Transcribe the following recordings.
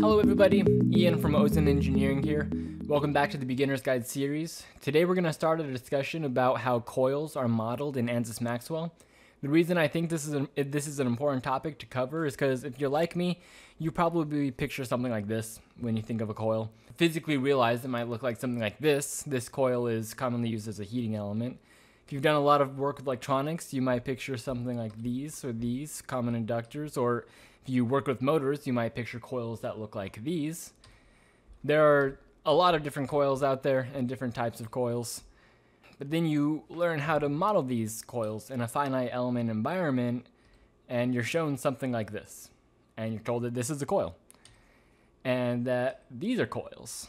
Hello everybody, Ian from Ozen Engineering here. Welcome back to the Beginner's Guide series. Today we're going to start a discussion about how coils are modeled in ANSYS Maxwell. The reason I think this is an, this is an important topic to cover is because if you're like me, you probably picture something like this when you think of a coil. Physically realize it might look like something like this. This coil is commonly used as a heating element. If you've done a lot of work with electronics, you might picture something like these or these common inductors, or if you work with motors, you might picture coils that look like these. There are a lot of different coils out there and different types of coils. But then you learn how to model these coils in a finite element environment, and you're shown something like this. And you're told that this is a coil, and that these are coils.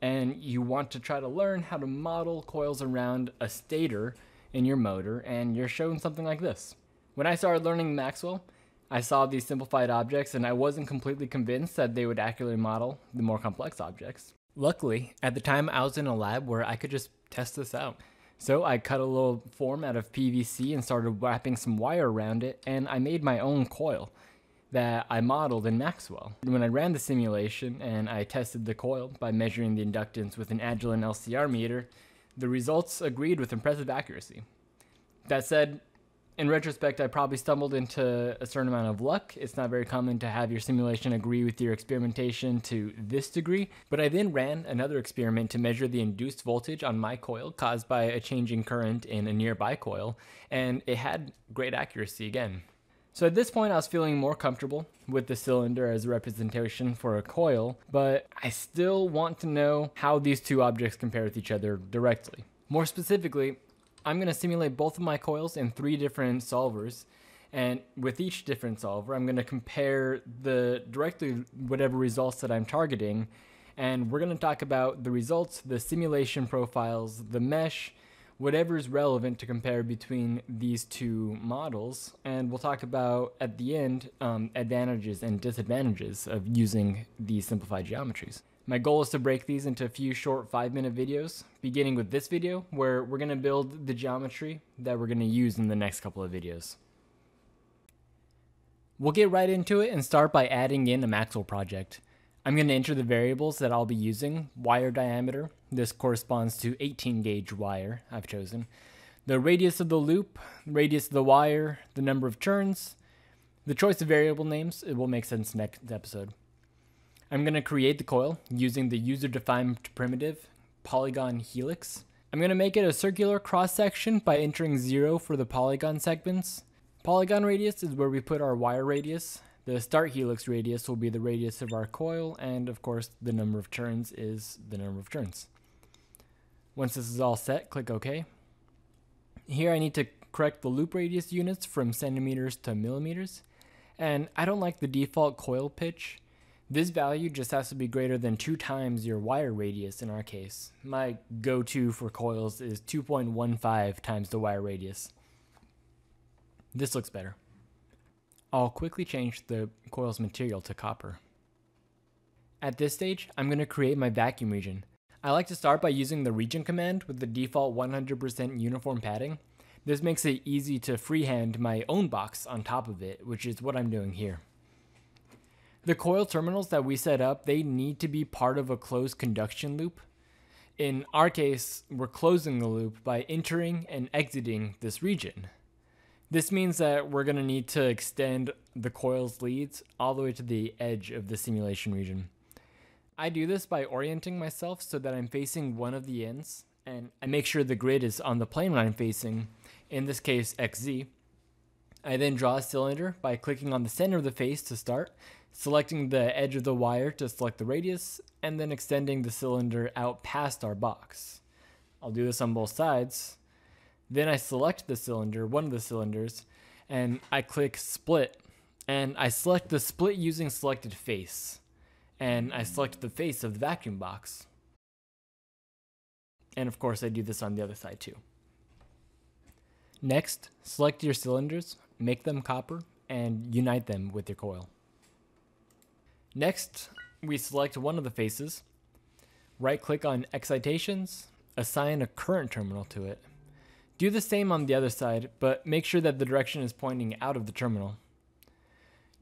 And you want to try to learn how to model coils around a stator in your motor, and you're shown something like this. When I started learning Maxwell, I saw these simplified objects and I wasn't completely convinced that they would accurately model the more complex objects. Luckily, at the time I was in a lab where I could just test this out. So I cut a little form out of PVC and started wrapping some wire around it and I made my own coil that I modeled in Maxwell. When I ran the simulation and I tested the coil by measuring the inductance with an Agilent LCR meter, the results agreed with impressive accuracy. That said, in retrospect, I probably stumbled into a certain amount of luck. It's not very common to have your simulation agree with your experimentation to this degree, but I then ran another experiment to measure the induced voltage on my coil caused by a changing current in a nearby coil, and it had great accuracy again. So at this point, I was feeling more comfortable with the cylinder as a representation for a coil, but I still want to know how these two objects compare with each other directly. More specifically, I'm going to simulate both of my coils in three different solvers. And with each different solver, I'm going to compare the directly whatever results that I'm targeting. And we're going to talk about the results, the simulation profiles, the mesh, whatever is relevant to compare between these two models. And we'll talk about at the end um, advantages and disadvantages of using these simplified geometries. My goal is to break these into a few short five minute videos, beginning with this video where we're going to build the geometry that we're going to use in the next couple of videos. We'll get right into it and start by adding in a Maxwell project. I'm going to enter the variables that I'll be using, wire diameter, this corresponds to 18 gauge wire I've chosen, the radius of the loop, radius of the wire, the number of turns, the choice of variable names, it will make sense next episode. I'm going to create the coil using the user-defined primitive polygon helix. I'm going to make it a circular cross-section by entering 0 for the polygon segments. Polygon radius is where we put our wire radius. The start helix radius will be the radius of our coil, and of course the number of turns is the number of turns. Once this is all set, click OK. Here I need to correct the loop radius units from centimeters to millimeters, and I don't like the default coil pitch. This value just has to be greater than two times your wire radius in our case. My go-to for coils is 2.15 times the wire radius. This looks better. I'll quickly change the coil's material to copper. At this stage, I'm going to create my vacuum region. I like to start by using the region command with the default 100% uniform padding. This makes it easy to freehand my own box on top of it, which is what I'm doing here. The coil terminals that we set up, they need to be part of a closed conduction loop. In our case, we're closing the loop by entering and exiting this region. This means that we're going to need to extend the coil's leads all the way to the edge of the simulation region. I do this by orienting myself so that I'm facing one of the ends, and I make sure the grid is on the plane I'm facing, in this case XZ. I then draw a cylinder by clicking on the center of the face to start, selecting the edge of the wire to select the radius, and then extending the cylinder out past our box. I'll do this on both sides. Then I select the cylinder, one of the cylinders, and I click split, and I select the split using selected face, and I select the face of the vacuum box. And of course I do this on the other side too. Next, select your cylinders, make them copper, and unite them with your coil. Next, we select one of the faces, right click on excitations, assign a current terminal to it. Do the same on the other side, but make sure that the direction is pointing out of the terminal.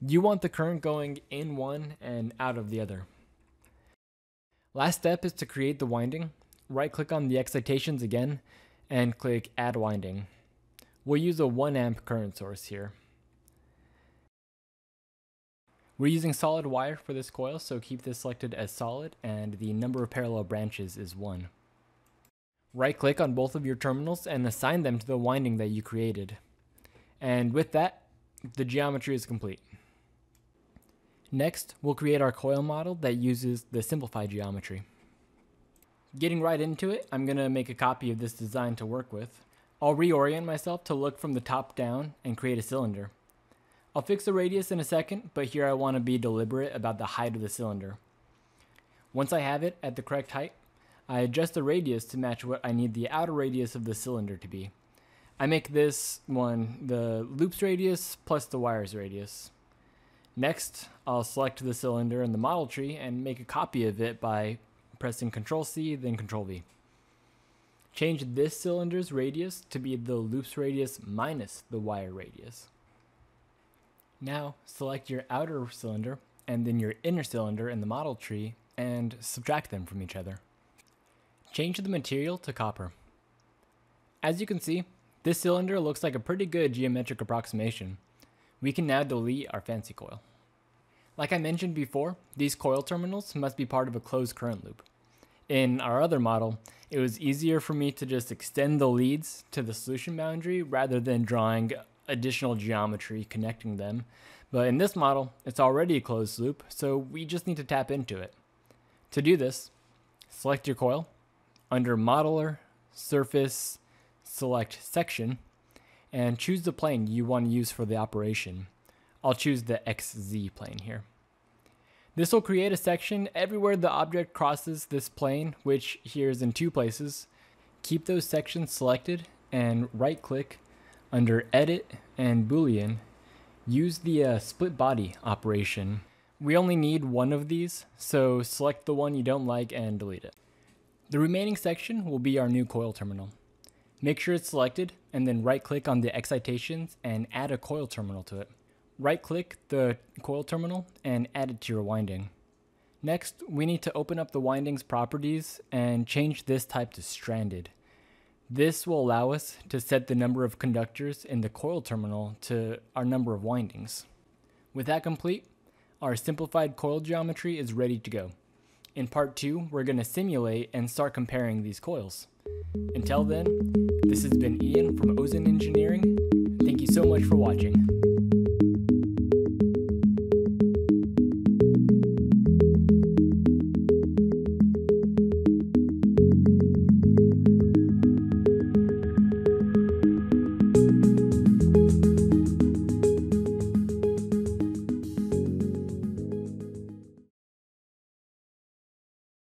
You want the current going in one and out of the other. Last step is to create the winding. Right click on the excitations again and click add winding. We'll use a 1 amp current source here. We're using solid wire for this coil, so keep this selected as solid and the number of parallel branches is 1. Right click on both of your terminals and assign them to the winding that you created. And with that, the geometry is complete. Next, we'll create our coil model that uses the simplified geometry. Getting right into it, I'm going to make a copy of this design to work with. I'll reorient myself to look from the top down and create a cylinder. I'll fix the radius in a second, but here I want to be deliberate about the height of the cylinder. Once I have it at the correct height, I adjust the radius to match what I need the outer radius of the cylinder to be. I make this one the loop's radius plus the wire's radius. Next, I'll select the cylinder in the model tree and make a copy of it by pressing Ctrl C, then Ctrl V. Change this cylinder's radius to be the loop's radius minus the wire radius. Now, select your outer cylinder and then your inner cylinder in the model tree and subtract them from each other. Change the material to copper. As you can see, this cylinder looks like a pretty good geometric approximation. We can now delete our fancy coil. Like I mentioned before, these coil terminals must be part of a closed current loop. In our other model, it was easier for me to just extend the leads to the solution boundary rather than drawing additional geometry connecting them. But in this model, it's already a closed loop, so we just need to tap into it. To do this, select your coil, under Modeler, Surface, select Section, and choose the plane you want to use for the operation. I'll choose the XZ plane here. This will create a section everywhere the object crosses this plane, which here is in two places. Keep those sections selected and right click under Edit and Boolean. Use the uh, split body operation. We only need one of these, so select the one you don't like and delete it. The remaining section will be our new coil terminal. Make sure it's selected and then right click on the excitations and add a coil terminal to it. Right click the coil terminal and add it to your winding. Next, we need to open up the winding's properties and change this type to stranded. This will allow us to set the number of conductors in the coil terminal to our number of windings. With that complete, our simplified coil geometry is ready to go. In part 2, we're going to simulate and start comparing these coils. Until then, this has been Ian from Ozen Engineering. Thank you so much for watching.